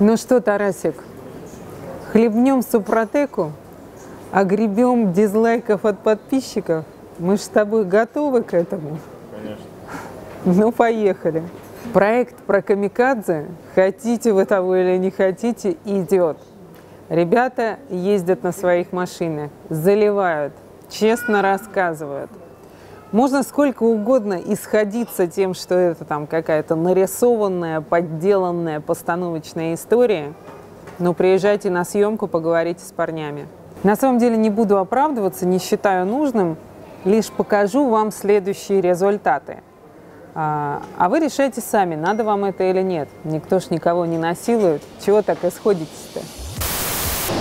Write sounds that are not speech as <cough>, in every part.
Ну что, Тарасик, хлебнем супротеку, огребем дизлайков от подписчиков? Мы же с тобой готовы к этому. Конечно. Ну, поехали. Проект про камикадзе, хотите вы того или не хотите, идет. Ребята ездят на своих машинах, заливают, честно рассказывают. Можно сколько угодно исходиться тем, что это там какая-то нарисованная, подделанная постановочная история, но приезжайте на съемку, поговорите с парнями. На самом деле не буду оправдываться, не считаю нужным, лишь покажу вам следующие результаты. А, а вы решайте сами, надо вам это или нет. Никто ж никого не насилует. Чего так исходитесь-то?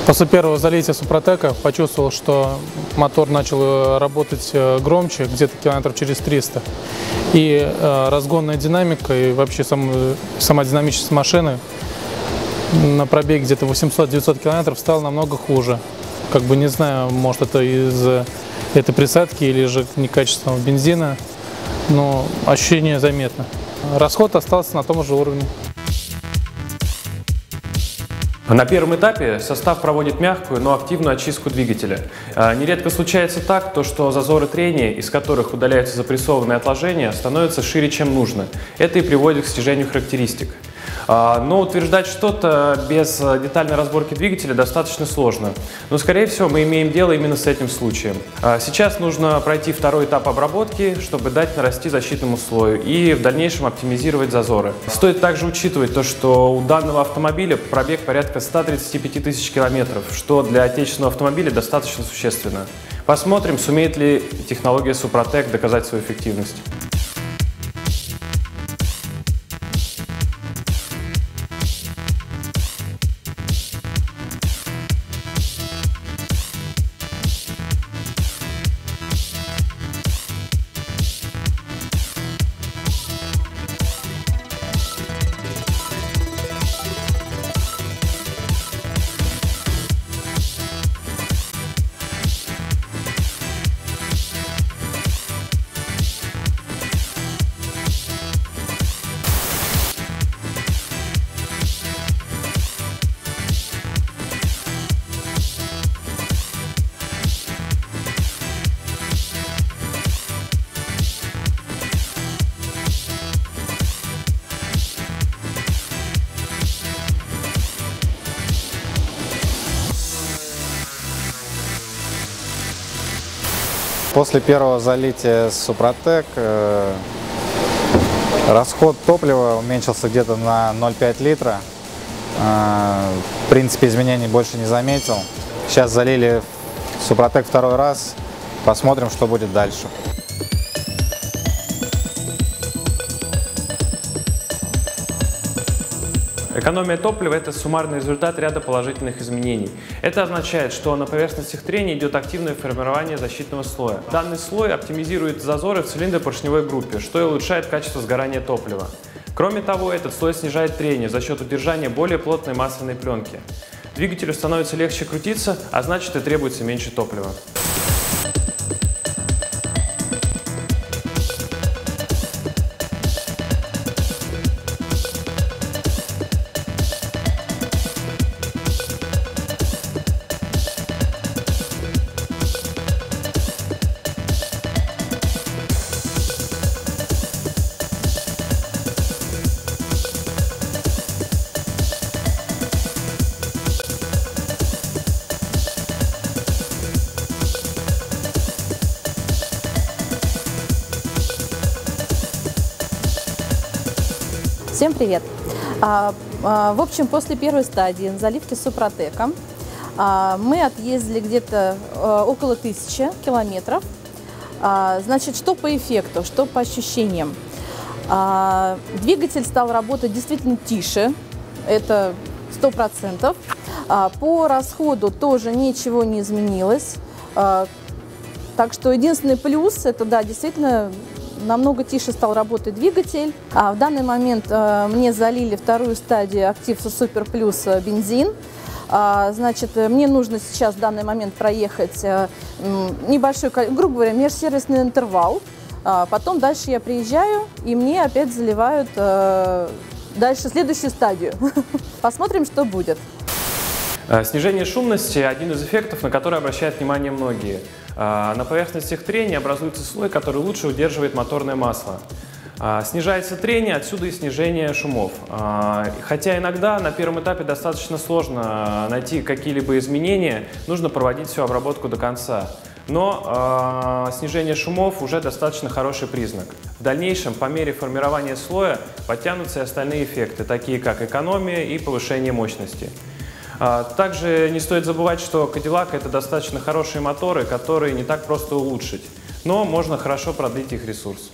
После первого залития Супротека почувствовал, что мотор начал э, работать э, громче, где-то километров через 300. И э, разгонная динамика и вообще сам, э, сама динамичность машины на пробеге где-то 800-900 километров стала намного хуже. Как бы не знаю, может это из этой присадки или же некачественного бензина, но ощущение заметно. Расход остался на том же уровне. На первом этапе состав проводит мягкую, но активную очистку двигателя. А, нередко случается так, то, что зазоры трения, из которых удаляются запрессованные отложения, становятся шире, чем нужно. Это и приводит к снижению характеристик. А, но утверждать что-то без э, детальной разборки двигателя достаточно сложно. Но, скорее всего, мы имеем дело именно с этим случаем. А, сейчас нужно пройти второй этап обработки, чтобы дать нарасти защитному слою и в дальнейшем оптимизировать зазоры. Стоит также учитывать то, что у данного автомобиля пробег порядка 135 тысяч километров, что для отечественного автомобиля достаточно существенно. Посмотрим, сумеет ли технология Супротек доказать свою эффективность. После первого залития Супротек э, расход топлива уменьшился где-то на 0,5 литра. Э, в принципе, изменений больше не заметил. Сейчас залили Супротек второй раз. Посмотрим, что будет дальше. Экономия топлива – это суммарный результат ряда положительных изменений. Это означает, что на поверхностях трения идет активное формирование защитного слоя. Данный слой оптимизирует зазоры в цилиндропоршневой группе, что и улучшает качество сгорания топлива. Кроме того, этот слой снижает трение за счет удержания более плотной масляной пленки. Двигателю становится легче крутиться, а значит и требуется меньше топлива. Всем привет! А, а, в общем, после первой стадии заливки супротеком а, мы отъездили где-то около тысячи километров. Значит, что по эффекту, что по ощущениям? Двигатель стал работать действительно тише, это сто процентов. По расходу тоже ничего не изменилось. Так что единственный плюс, это да, действительно намного тише стал работать двигатель. А в данный момент э, мне залили вторую стадию Активса Супер Плюс э, бензин. А, значит, э, мне нужно сейчас в данный момент проехать небольшой, грубо говоря, межсервисный интервал. А, потом дальше я приезжаю, и мне опять заливают дальше следующую стадию. <laughs> Посмотрим, что будет. Снижение шумности – один из эффектов, на который обращают внимание многие. Э, на поверхностях трения образуется слой, который лучше удерживает моторное масло. Э, снижается трение, отсюда и снижение шумов. Хотя иногда на первом этапе достаточно сложно найти какие-либо изменения, нужно проводить всю обработку до конца. Но э, снижение шумов уже достаточно хороший признак. В дальнейшем, по мере формирования слоя, подтянутся и остальные эффекты, такие как экономия и повышение мощности. А, также не стоит забывать, что Cadillac это достаточно хорошие моторы, которые не так просто улучшить, но можно хорошо продлить их ресурс.